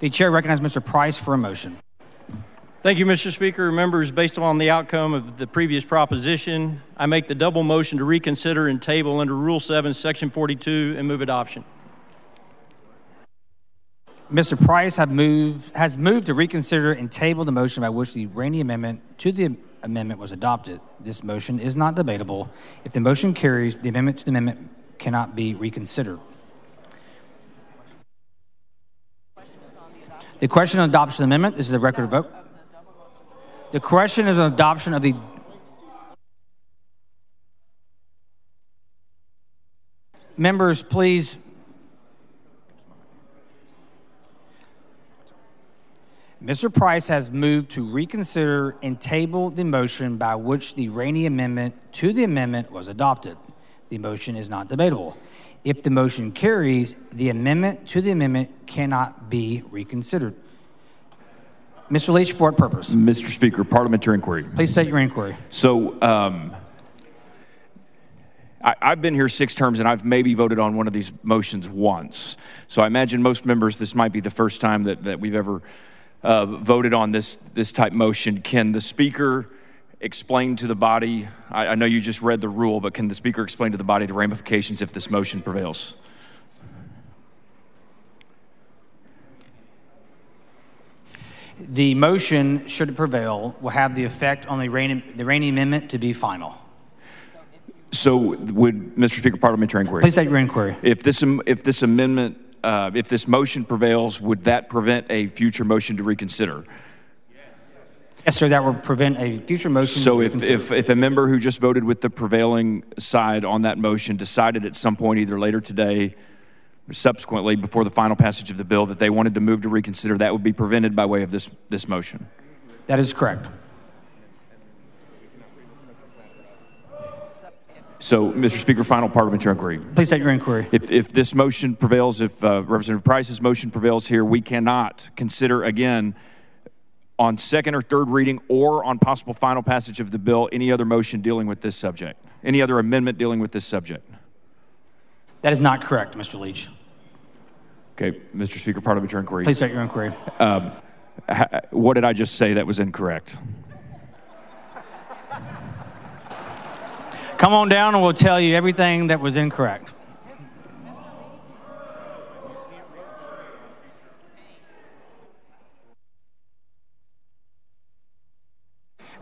The chair recognizes Mr. Price for a motion. Thank you, Mr. Speaker. Members, based upon the outcome of the previous proposition, I make the double motion to reconsider and table under Rule 7, Section 42, and move adoption. Mr. Price have moved, has moved to reconsider and table the motion by which the Raney Amendment to the amendment was adopted. This motion is not debatable. If the motion carries, the amendment to the amendment cannot be reconsidered. The question on adoption amendment, this is a record of vote. The question is on adoption of the Members, please Mr. Price has moved to reconsider and table the motion by which the Raney Amendment to the amendment was adopted. The motion is not debatable. If the motion carries, the amendment to the amendment cannot be reconsidered. Mr. Leach, for what purpose? Mr. Speaker, parliamentary inquiry. Please state your inquiry. So, um, I, I've been here six terms and I've maybe voted on one of these motions once. So I imagine most members, this might be the first time that, that we've ever uh, voted on this, this type motion. Can the speaker explain to the body, I, I know you just read the rule, but can the speaker explain to the body the ramifications if this motion prevails? The motion, should it prevail, will have the effect on the Raney, the Raney Amendment to be final. So would, Mr. Speaker, parliamentary inquiry? Please state your inquiry. If this, if this amendment, uh, if this motion prevails, would that prevent a future motion to reconsider? Yes, sir, that would prevent a future motion. So if, if, if a member who just voted with the prevailing side on that motion decided at some point, either later today or subsequently, before the final passage of the bill, that they wanted to move to reconsider, that would be prevented by way of this, this motion. That is correct. So, Mr. Speaker, final parliamentary inquiry. Please state your inquiry. If, if this motion prevails, if uh, Representative Price's motion prevails here, we cannot consider again on second or third reading or on possible final passage of the bill any other motion dealing with this subject, any other amendment dealing with this subject. That is not correct, Mr. Leach. Okay, Mr. Speaker, part of your inquiry. Please state your inquiry. Um, ha- What did I just say that was incorrect? Come on down and we'll tell you everything that was incorrect.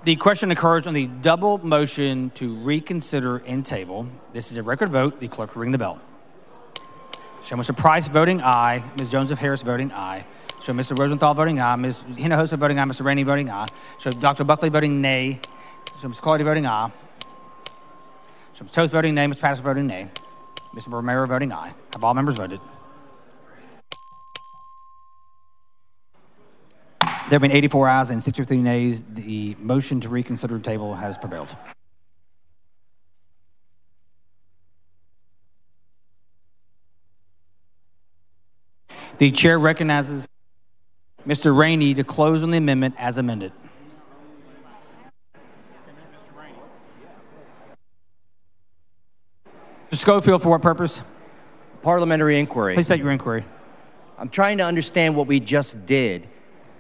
The question occurs on the double motion to reconsider and table. This is a record vote. The clerk will ring the bell. Show Mr. Price voting aye. Ms. Jones of Harris voting aye. Show Mr. Rosenthal voting aye. Ms. Hinojosa voting aye. Mr. Raney voting aye. Show Dr. Buckley voting nay. Show Ms. Clardy voting aye. So Ms. Toth voting nay, Ms. Patterson voting nay. Mr. Romero voting aye. Have all members voted? There have been 84 ayes and 63 nays. The motion to reconsider the table has prevailed. The chair recognizes Mr. Raney to close on the amendment as amended. Mr. Schofield, for what purpose? Parliamentary inquiry. Please state your inquiry. I'm trying to understand what we just did.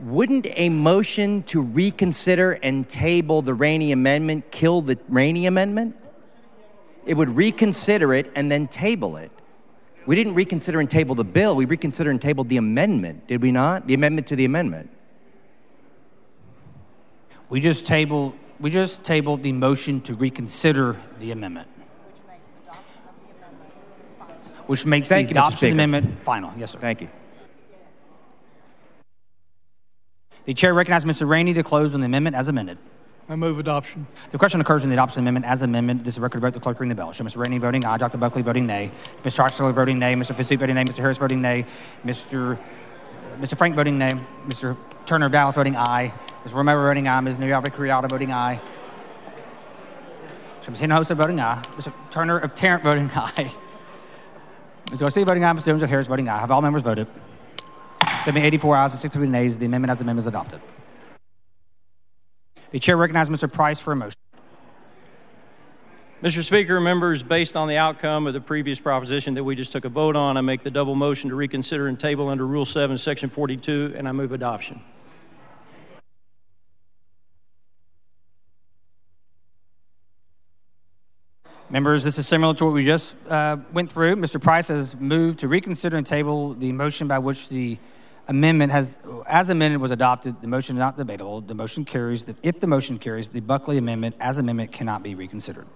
Wouldn't a motion to reconsider and table the Raney Amendment kill the Raney Amendment? It would reconsider it and then table it. We didn't reconsider and table the bill, we reconsidered and tabled the amendment, did we not? The amendment to the amendment. We just tabled, we just tabled the motion to reconsider the amendment. Which makes Thank the you, adoption of the amendment final. Yes, sir. Thank you. The chair recognizes Mr. Raney to close on the amendment as amended. I move adoption. The question occurs on the adoption of the amendment as amended. This is a record vote. The clerk ring the bell. Show Mr. Raney voting aye, Dr. Buckley voting nay, Mr. Oxley voting nay, Mr. Fitzsimmons voting nay, Mr. Harris voting nay, Mr. uh, Mr. Frank voting nay, Mr. Turner of Dallas voting aye, Ms. Romero voting aye, Ms. Neave Criado voting aye, Show Ms. Hinojosa voting aye, Mr. Turner of Tarrant voting aye, Ms. Garcia voting aye, Mr. Jones of Harris voting aye. Have all members voted? There have been 84 ayes and 63 nays. The amendment as amendment is adopted. The chair recognizes Mr. Price for a motion. Mr. Speaker, members, based on the outcome of the previous proposition that we just took a vote on, I make the double motion to reconsider and table under Rule 7, Section 42, and I move adoption. Members, this is similar to what we just uh, went through. Mr. Price has moved to reconsider and table the motion by which the amendment has, as amended, was adopted. The motion is not debatable. The motion carries. If the motion carries, the Buckley amendment, as amendment, cannot be reconsidered.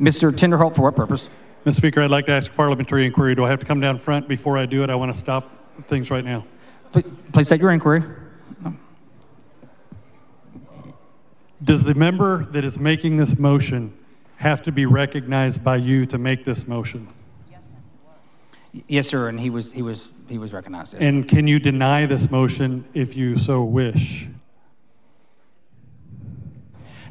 Mr. Tinderholt, for what purpose? Mr. Speaker, I'd like to ask parliamentary inquiry. Do I have to come down front before I do it? I want to stop things right now. Please, please state your inquiry. Does the member that is making this motion have to be recognized by you to make this motion? Yes, sir. And he was he was he was recognized. Yes. And can you deny this motion if you so wish?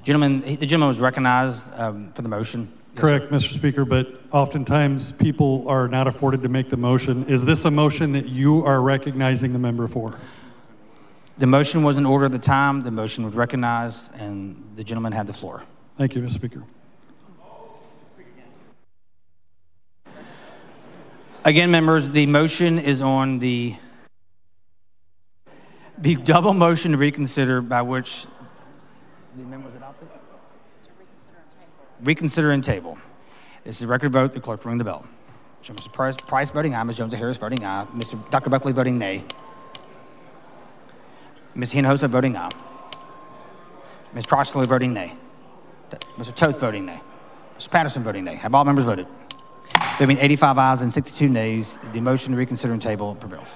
Gentleman, the gentleman was recognized um, for the motion. Yes, sir. Correct, Mr. Speaker, but oftentimes people are not afforded to make the motion. Is this a motion that you are recognizing the member for? The motion was in order at the time. The motion was recognized, and the gentleman had the floor. Thank you, Mr. Speaker. Again, members, the motion is on the the double motion to reconsider by which the was adopted. Reconsider and table. This is record vote. The clerk ring the bell. Show Mr. Price, Price voting aye. Ms. Jones Harris voting aye. Mr. Dr. Buckley voting nay. Ms. Hinojosa voting aye. Ms. Troxclair voting nay. Mr. Toth voting nay. Mr. Patterson voting nay. Have all members voted? There being 85 ayes and 62 nays, the motion to reconsider and table prevails.